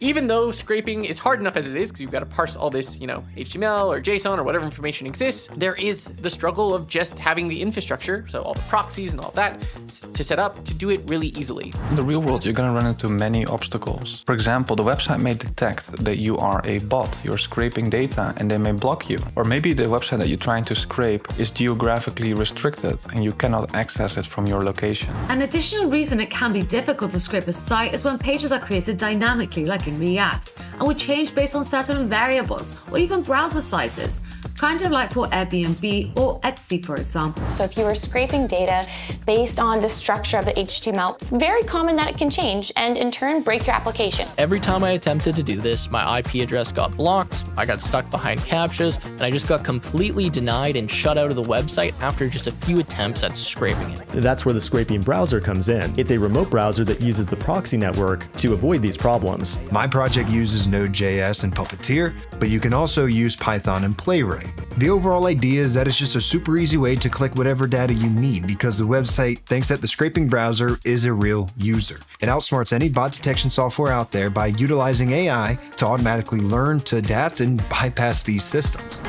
Even though scraping is hard enough as it is, because you've got to parse all this, you know, HTML or JSON or whatever information exists, there is the struggle of just having the infrastructure, so all the proxies and all that, to set up to do it really easily. In the real world, you're going to run into many obstacles. For example, the website may detect that you are a bot, you're scraping data, and they may block you. Or maybe the website that you're trying to scrape is geographically restricted and you cannot access it from your location. An additional reason it can be difficult to scrape a site is when pages are created dynamically, like React and would change based on certain variables or even browser sizes kind of like for Airbnb or Etsy, for example. So if you are scraping data based on the structure of the HTML, it's very common that it can change and in turn break your application. Every time I attempted to do this, my IP address got blocked, I got stuck behind captchas, and I just got completely denied and shut out of the website after just a few attempts at scraping it. That's where the scraping browser comes in. It's a remote browser that uses the proxy network to avoid these problems. My project uses Node.js and Puppeteer, but you can also use Python and Playwright. The overall idea is that it's just a super easy way to collect whatever data you need because the website thinks that the scraping browser is a real user. It outsmarts any bot detection software out there by utilizing AI to automatically learn to adapt and bypass these systems.